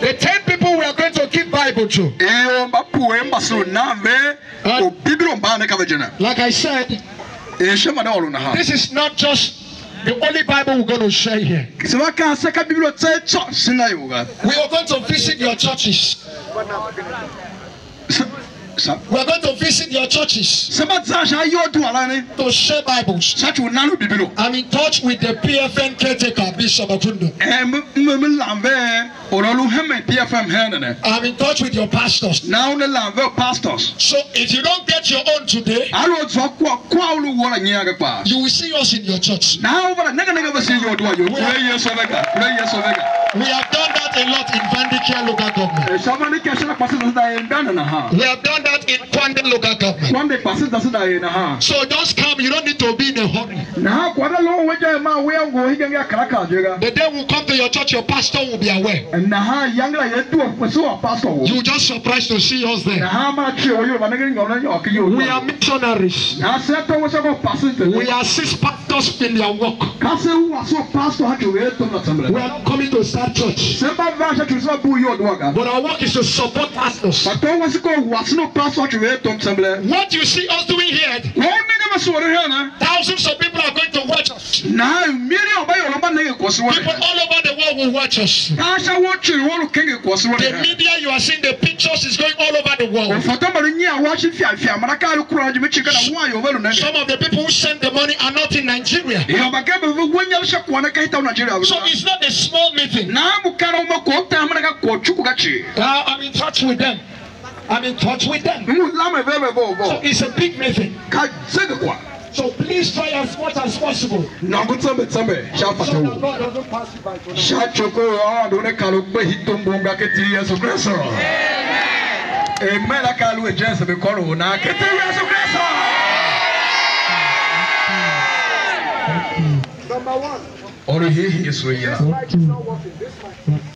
The ten people we are going to give Bible to. Ah. Like I said, this is not just the only Bible we're going to share here. We are going to visit your churches. We are going to visit your churches to share Bibles. I'm in touch with the PFN caretaker, Bishop Akundo. Eh, Ololu Hemet TFM Henene. Eh? I'm in touch with your pastors. Now the Lanville pastors. So if you don't get your own today, I will talk Kwaulu Wara Nyagapa. You will see us in your church. Now, but I never never see your door. You pray yes, Omega. Pray yes, Omega. We have done that a lot in Vandicare Local Shamani Kesha Pasit Dasadaye Ndanaha. We have done that in Kwande local government. Kwande Pasit Dasadaye Naha. So just come, you don't need to be in a hurry. Naha Kwada Lo Weja Ma Wea Ngo Higanga Karaka Jega. The day will come to your church, your pastor will be aware. Naha Yangla Yetu so a pastor. You just surprised to see us there. Naha Ma Chi Oyo Managin Yonan Yokiyo. We are missionaries. Naseto Wesamo Pasit. We assist pastors in their work. Kase Waso Pastor Hakiwe Tom Natamre. We are coming to start church. Sema Vasha Chusa Bu Yodwaga. But our work is to support pastors. Ọ̀tọ́ wọn sì kò wá sínú pásítọ̀ tí wọ́n yẹ tó ń sẹ́mbẹ̀lẹ̀. What you see us doing here. Wọ́n ní kí wọ́n sọ̀rọ̀ here Thousands of people na mmiri ọba yẹ ọlọba náà yẹ kọsi wọn. people all over the world will watch us. káṣá wọ́n tiri wọ́n kéde kọsi wọn. the media you are seeing the pictures is going all over the world. òfòtọ́mọ̀rin yín àwọn aṣí fìàfìà àmàlàkàrí kúrò ọ̀jọ̀ mi chika na àyè ọ̀bẹ lónìí. some of the people who send the money are not in Nigeria. ìyọ̀bà kẹ́bẹ̀ fún wọ́n yẹn ṣe kùwọ́n ká hìtà Nàìjíríà. so it's not a small meeting. náà mo kára ọmọ kò tẹ amúnáka kò chukwu I'm in touch with them. I'm in touch with them. So it's a big meeting. Please try as much as possible. Nakutembetembe shafato. Shachoko adone ah, kalukpe hitumbonga keti Yesu Kristo. Amen. Akalu ejense bekoro na keti Yesu Kristo. Number one. Ọ̀rọ̀ yìí yìí sọ yìí la.